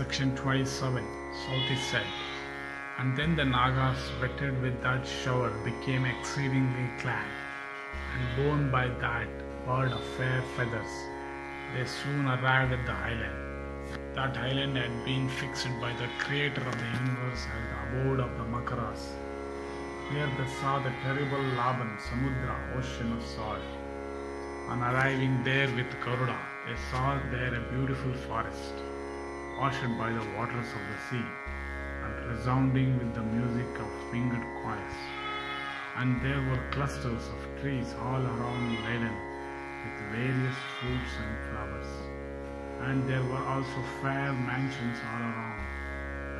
section 27, Sauti said. And then the Nagas, wetted with that shower, became exceedingly glad, and borne by that bird of fair feathers, they soon arrived at the island. That island had been fixed by the creator of the universe as the abode of the Makaras. Here they saw the terrible Laban, Samudra, ocean of salt. On arriving there with Garuda, they saw there a beautiful forest, washed by the waters of the sea, and resounding with the music of winged choirs. And there were clusters of trees all around laden with various fruits and flowers. And there were also fair mansions all around,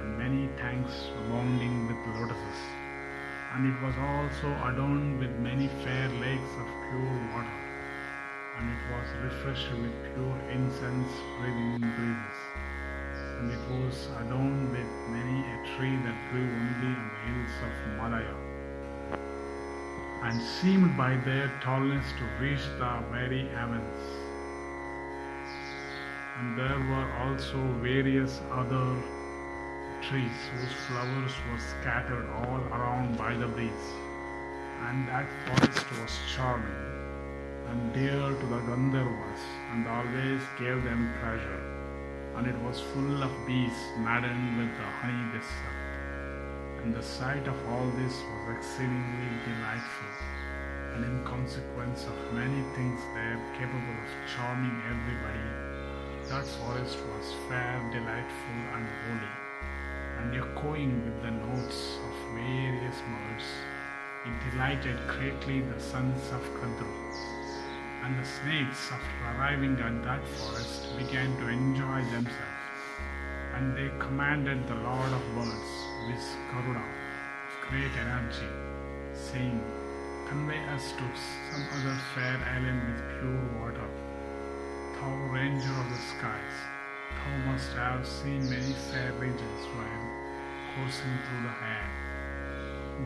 and many tanks abounding with lotuses. And it was also adorned with many fair lakes of pure water and it was refreshed with pure incense breathing breezes. Was adorned with many a tree that grew only on the hills of Malaya, and seemed by their tallness to reach the very heavens. And there were also various other trees whose flowers were scattered all around by the breeze. And that forest was charming and dear to the Gandharvas and always gave them pleasure. And it was full of bees maddened with the honey they sucked. And the sight of all this was exceedingly delightful, and in consequence of many things there capable of charming everybody, that forest was fair, delightful, and holy, and echoing with the notes of various birds, it delighted greatly the sons of Kadru and the snakes, after arriving at that forest, began to enjoy themselves. And they commanded the Lord of Birds, with Garuda, great energy, saying, Convey us to some other fair island with pure water. Thou ranger of the skies, thou must have seen many fair regions while coursing through the air.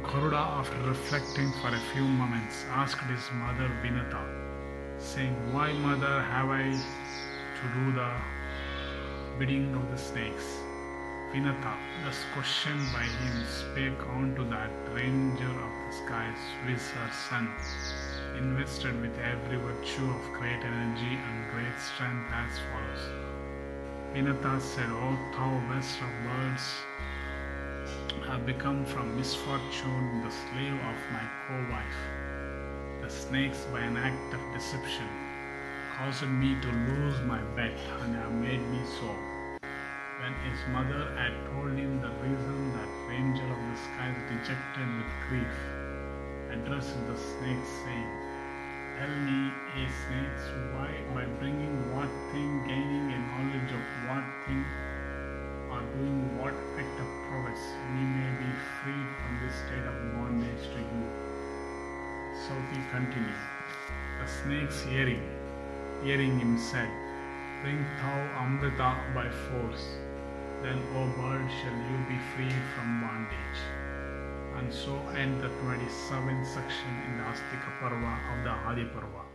Garuda, after reflecting for a few moments, asked his mother Vinata, saying, Why, mother, have I to do the bidding of the snakes? Vinata, thus questioned by him, spake unto that ranger of the skies, with her son, invested with every virtue of great energy and great strength as follows. Vinata said, O thou best of birds, have become from misfortune the slave of my co-wife the snakes by an act of deception caused me to lose my bet and have made me so. When his mother had told him the reason that Ranger of the skies dejected with grief, addressed the snakes saying, Tell me, ye snakes, why by bringing what thing, gaining So he continued. The snakes hearing, hearing him said, Bring thou Amrita by force, then, O bird, shall you be free from bondage. And so end the 27th section in the Astika Parva of the Adi Parva.